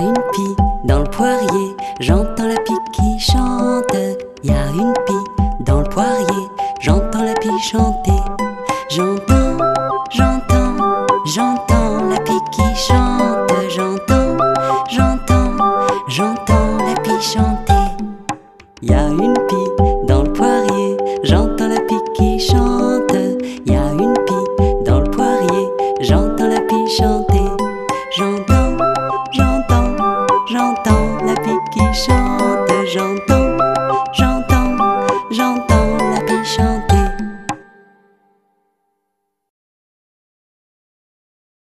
a une pie dans le poirier, j'entends la pie qui chante. Y a une pie dans le poirier, j'entends la pie chanter. J'entends, j'entends, j'entends la pie qui chante. J'entends, j'entends, j'entends la pie chanter. Y a une pie dans le poirier, j'entends la pie qui chante. Y a une pie dans le poirier, j'entends la pie chanter. j'entends la pipe qui chante, j'entends.